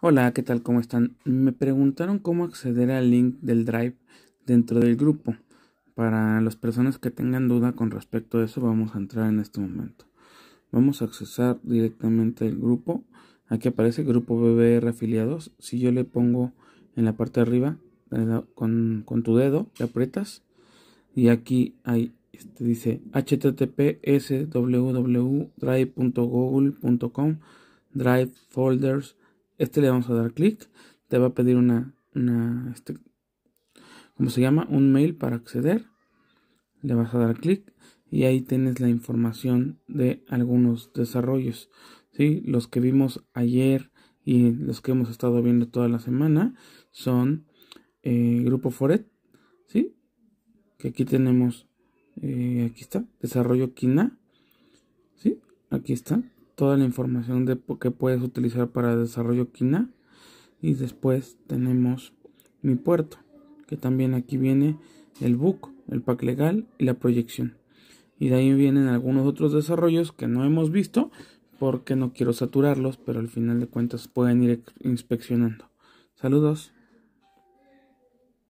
Hola, ¿qué tal? ¿Cómo están? Me preguntaron cómo acceder al link del Drive dentro del grupo. Para las personas que tengan duda con respecto a eso, vamos a entrar en este momento. Vamos a accesar directamente al grupo. Aquí aparece Grupo BBR Afiliados. Si yo le pongo en la parte de arriba con, tu dedo, le aprietas y aquí hay, este, dice https www.drive.google.com Drive Folders este le vamos a dar clic. Te va a pedir una, una este, ¿cómo se llama? Un mail para acceder. Le vas a dar clic y ahí tienes la información de algunos desarrollos. ¿sí? Los que vimos ayer y los que hemos estado viendo toda la semana son eh, Grupo Foret. ¿sí? Que aquí tenemos, eh, aquí está, desarrollo Kina. ¿sí? Aquí está toda la información de, que puedes utilizar para desarrollo Kina. Y después tenemos mi puerto que también aquí viene el book el pack legal y la proyección. Y de ahí vienen algunos otros desarrollos que no hemos visto porque no quiero saturarlos pero al final de cuentas pueden ir inspeccionando. Saludos